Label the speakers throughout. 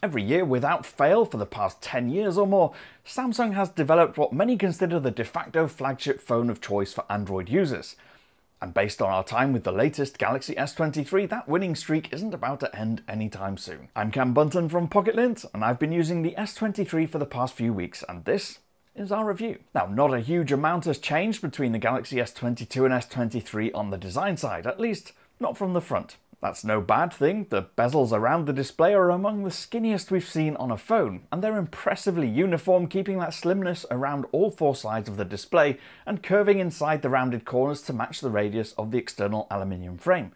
Speaker 1: Every year, without fail, for the past 10 years or more, Samsung has developed what many consider the de facto flagship phone of choice for Android users. And based on our time with the latest Galaxy S23, that winning streak isn't about to end anytime soon. I'm Cam Bunton from Pocket-Lint, and I've been using the S23 for the past few weeks, and this is our review. Now, not a huge amount has changed between the Galaxy S22 and S23 on the design side, at least not from the front. That's no bad thing, the bezels around the display are among the skinniest we've seen on a phone, and they're impressively uniform keeping that slimness around all four sides of the display and curving inside the rounded corners to match the radius of the external aluminium frame.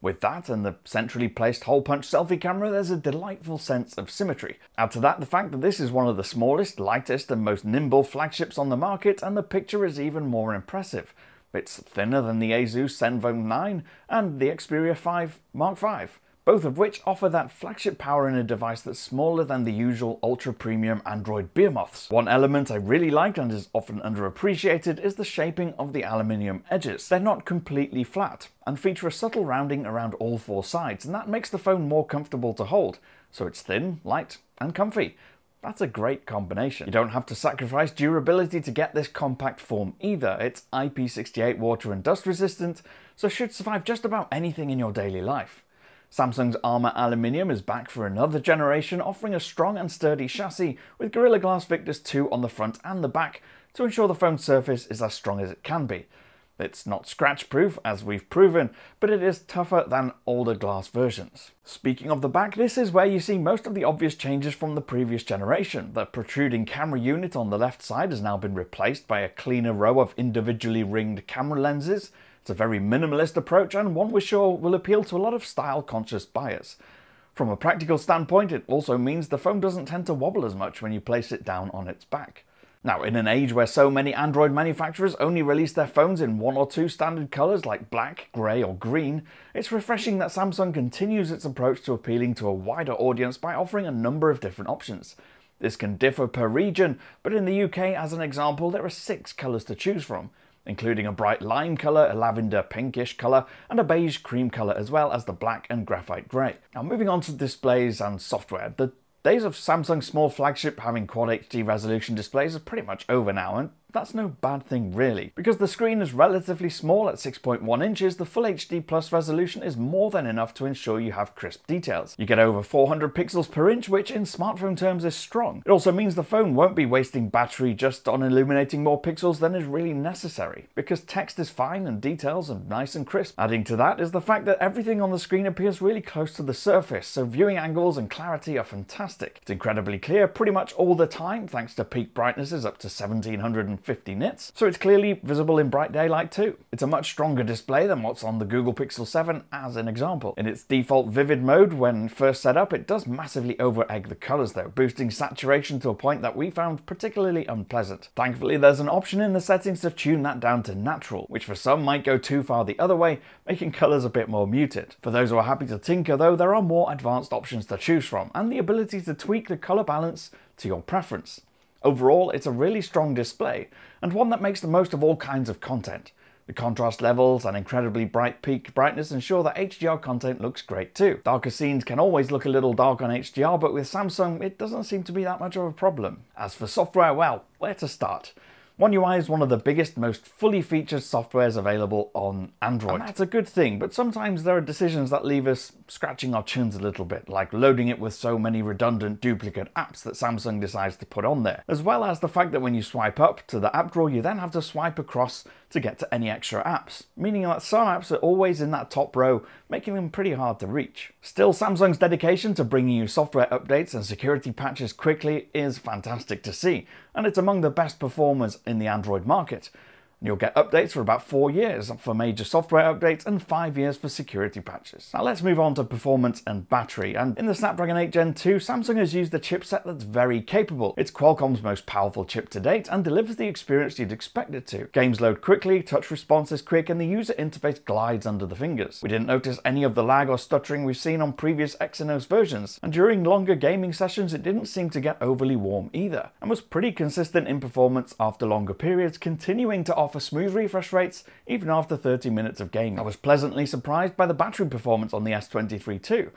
Speaker 1: With that and the centrally placed hole punch selfie camera, there's a delightful sense of symmetry. Add to that the fact that this is one of the smallest, lightest and most nimble flagships on the market and the picture is even more impressive. It's thinner than the Asus Zenfone 9 and the Xperia 5 Mark V, both of which offer that flagship power in a device that's smaller than the usual ultra-premium Android behemoths. One element I really like and is often underappreciated is the shaping of the aluminium edges. They're not completely flat and feature a subtle rounding around all four sides, and that makes the phone more comfortable to hold, so it's thin, light and comfy. That's a great combination. You don't have to sacrifice durability to get this compact form either. It's IP68 water and dust resistant, so should survive just about anything in your daily life. Samsung's Armor Aluminium is back for another generation, offering a strong and sturdy chassis with Gorilla Glass Victus 2 on the front and the back to ensure the phone's surface is as strong as it can be. It's not scratch proof, as we've proven, but it is tougher than older glass versions. Speaking of the back, this is where you see most of the obvious changes from the previous generation. The protruding camera unit on the left side has now been replaced by a cleaner row of individually ringed camera lenses. It's a very minimalist approach and one we're sure will appeal to a lot of style-conscious buyers. From a practical standpoint, it also means the phone doesn't tend to wobble as much when you place it down on its back. Now, in an age where so many Android manufacturers only release their phones in one or two standard colours like black, grey or green, it's refreshing that Samsung continues its approach to appealing to a wider audience by offering a number of different options. This can differ per region, but in the UK, as an example, there are six colours to choose from, including a bright lime colour, a lavender pinkish colour, and a beige cream colour, as well as the black and graphite grey. Now, moving on to displays and software, the Days of Samsung's small flagship having Quad HD resolution displays are pretty much over now, and that's no bad thing really. Because the screen is relatively small at 6.1 inches, the Full HD Plus resolution is more than enough to ensure you have crisp details. You get over 400 pixels per inch, which in smartphone terms is strong. It also means the phone won't be wasting battery just on illuminating more pixels than is really necessary, because text is fine and details are nice and crisp. Adding to that is the fact that everything on the screen appears really close to the surface, so viewing angles and clarity are fantastic. It's incredibly clear pretty much all the time, thanks to peak brightnesses up to 1700 50 nits, so it's clearly visible in bright daylight too. It's a much stronger display than what's on the Google Pixel 7 as an example. In its default vivid mode, when first set up, it does massively over-egg the colours though, boosting saturation to a point that we found particularly unpleasant. Thankfully, there's an option in the settings to tune that down to natural, which for some might go too far the other way, making colours a bit more muted. For those who are happy to tinker though, there are more advanced options to choose from, and the ability to tweak the colour balance to your preference. Overall, it's a really strong display, and one that makes the most of all kinds of content. The contrast levels and incredibly bright peak brightness ensure that HDR content looks great too. Darker scenes can always look a little dark on HDR, but with Samsung, it doesn't seem to be that much of a problem. As for software, well, where to start? One UI is one of the biggest, most fully featured softwares available on Android. And that's a good thing, but sometimes there are decisions that leave us scratching our chins a little bit, like loading it with so many redundant duplicate apps that Samsung decides to put on there, as well as the fact that when you swipe up to the app drawer, you then have to swipe across to get to any extra apps, meaning that some apps are always in that top row, making them pretty hard to reach. Still, Samsung's dedication to bringing you software updates and security patches quickly is fantastic to see, and it's among the best performers in the Android market. You'll get updates for about four years for major software updates and five years for security patches. Now let's move on to performance and battery. And in the Snapdragon 8 Gen 2, Samsung has used a chipset that's very capable. It's Qualcomm's most powerful chip to date and delivers the experience you'd expect it to. Games load quickly, touch response is quick, and the user interface glides under the fingers. We didn't notice any of the lag or stuttering we've seen on previous Exynos versions, and during longer gaming sessions it didn't seem to get overly warm either, and was pretty consistent in performance after longer periods, continuing to offer offer smooth refresh rates even after 30 minutes of gaming. I was pleasantly surprised by the battery performance on the S23 too.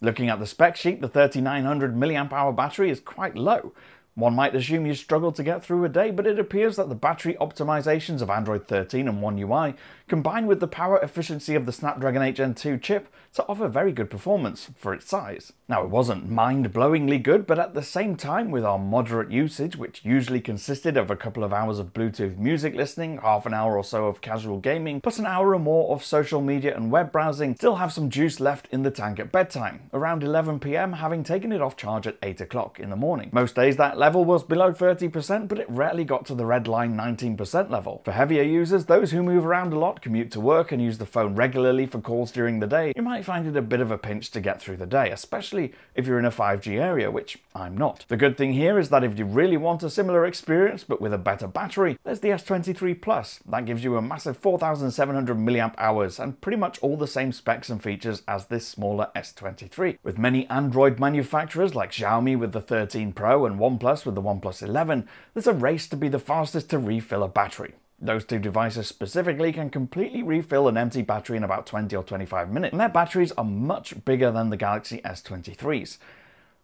Speaker 1: Looking at the spec sheet, the 3900 mAh battery is quite low, one might assume you struggle to get through a day, but it appears that the battery optimizations of Android 13 and One UI, combined with the power efficiency of the Snapdragon 8 Gen 2 chip, to offer very good performance for its size. Now, it wasn't mind-blowingly good, but at the same time, with our moderate usage, which usually consisted of a couple of hours of Bluetooth music listening, half an hour or so of casual gaming, plus an hour or more of social media and web browsing, still have some juice left in the tank at bedtime, around 11pm having taken it off charge at 8 o'clock in the morning. Most days that level was below 30%, but it rarely got to the red line 19% level. For heavier users, those who move around a lot, commute to work and use the phone regularly for calls during the day, you might find it a bit of a pinch to get through the day, especially if you're in a 5G area, which I'm not. The good thing here is that if you really want a similar experience, but with a better battery, there's the S23 Plus. That gives you a massive 4,700 mAh hours and pretty much all the same specs and features as this smaller S23. With many Android manufacturers like Xiaomi with the 13 Pro and OnePlus with the OnePlus 11, there's a race to be the fastest to refill a battery. Those two devices specifically can completely refill an empty battery in about 20 or 25 minutes, and their batteries are much bigger than the Galaxy S23's.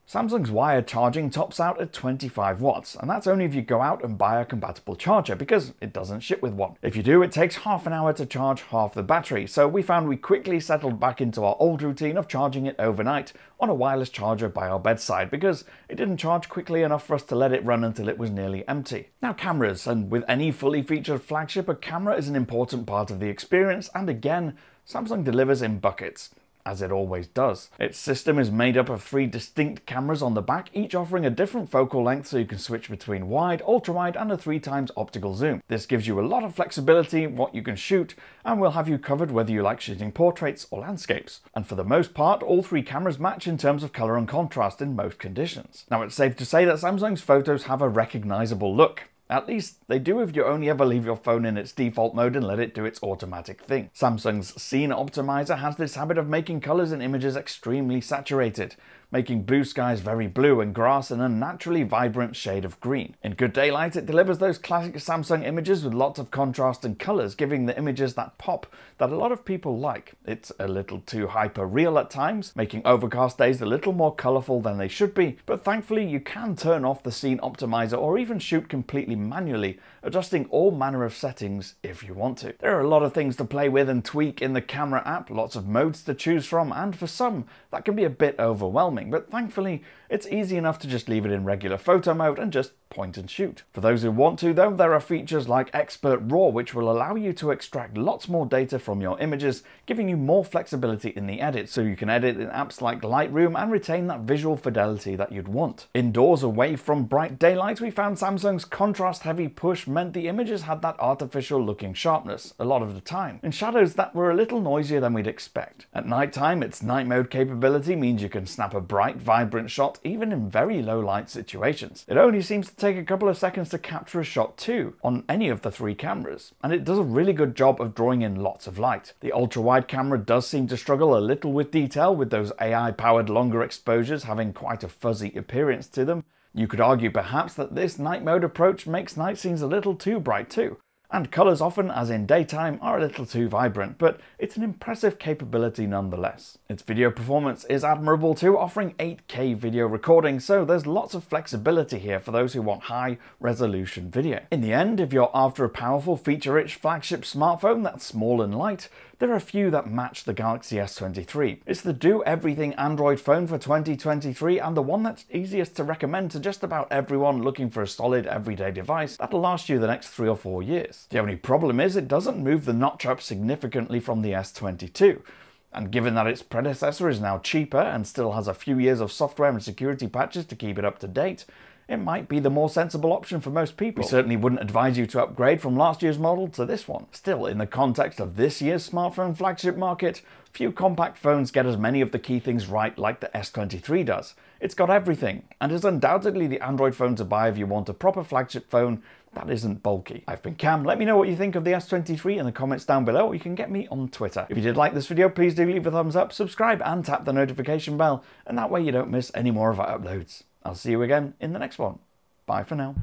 Speaker 1: Samsung's wired charging tops out at 25 watts, and that's only if you go out and buy a compatible charger, because it doesn't ship with one. If you do, it takes half an hour to charge half the battery, so we found we quickly settled back into our old routine of charging it overnight on a wireless charger by our bedside, because it didn't charge quickly enough for us to let it run until it was nearly empty. Now cameras, and with any fully featured flagship, a camera is an important part of the experience, and again, Samsung delivers in buckets as it always does. Its system is made up of three distinct cameras on the back, each offering a different focal length so you can switch between wide, ultra-wide and a 3 times optical zoom. This gives you a lot of flexibility what you can shoot and will have you covered whether you like shooting portraits or landscapes. And for the most part, all three cameras match in terms of colour and contrast in most conditions. Now it's safe to say that Samsung's photos have a recognisable look. At least they do if you only ever leave your phone in its default mode and let it do its automatic thing. Samsung's Scene Optimizer has this habit of making colours and images extremely saturated, making blue skies very blue and grass an unnaturally vibrant shade of green. In good daylight, it delivers those classic Samsung images with lots of contrast and colours, giving the images that pop that a lot of people like. It's a little too hyper real at times, making overcast days a little more colourful than they should be, but thankfully you can turn off the scene optimizer or even shoot completely manually, adjusting all manner of settings if you want to. There are a lot of things to play with and tweak in the camera app, lots of modes to choose from, and for some, that can be a bit overwhelming, but thankfully it's easy enough to just leave it in regular photo mode and just point and shoot. For those who want to though, there are features like Expert RAW which will allow you to extract lots more data from your images, giving you more flexibility in the edit so you can edit in apps like Lightroom and retain that visual fidelity that you'd want. Indoors away from bright daylight, we found Samsung's contrast heavy push meant the images had that artificial looking sharpness a lot of the time, and shadows that were a little noisier than we'd expect. At night time, its night mode capability means you can snap a bright, vibrant shot even in very low light situations. It only seems to take a couple of seconds to capture a shot too on any of the three cameras, and it does a really good job of drawing in lots of light. The ultra-wide camera does seem to struggle a little with detail with those AI-powered longer exposures having quite a fuzzy appearance to them. You could argue perhaps that this night mode approach makes night scenes a little too bright too, and colours often, as in daytime, are a little too vibrant, but it's an impressive capability nonetheless. Its video performance is admirable too, offering 8K video recording, so there's lots of flexibility here for those who want high resolution video. In the end, if you're after a powerful feature-rich flagship smartphone that's small and light, there are a few that match the Galaxy S23. It's the do-everything Android phone for 2023 and the one that's easiest to recommend to just about everyone looking for a solid everyday device that'll last you the next three or four years. The only problem is it doesn't move the notch up significantly from the S22. And given that its predecessor is now cheaper and still has a few years of software and security patches to keep it up to date, it might be the more sensible option for most people. We certainly wouldn't advise you to upgrade from last year's model to this one. Still, in the context of this year's smartphone flagship market, few compact phones get as many of the key things right like the S23 does. It's got everything, and is undoubtedly the Android phone to buy if you want a proper flagship phone that isn't bulky. I've been Cam, let me know what you think of the S23 in the comments down below, or you can get me on Twitter. If you did like this video, please do leave a thumbs up, subscribe, and tap the notification bell, and that way you don't miss any more of our uploads. I'll see you again in the next one. Bye for now.